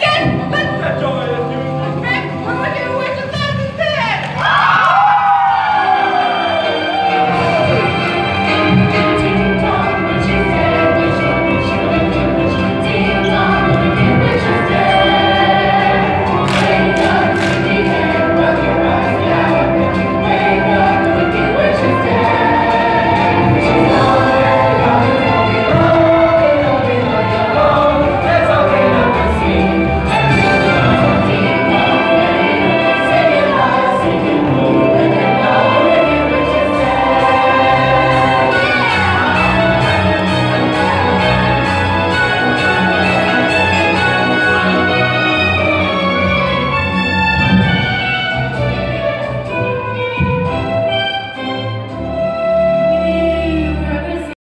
Get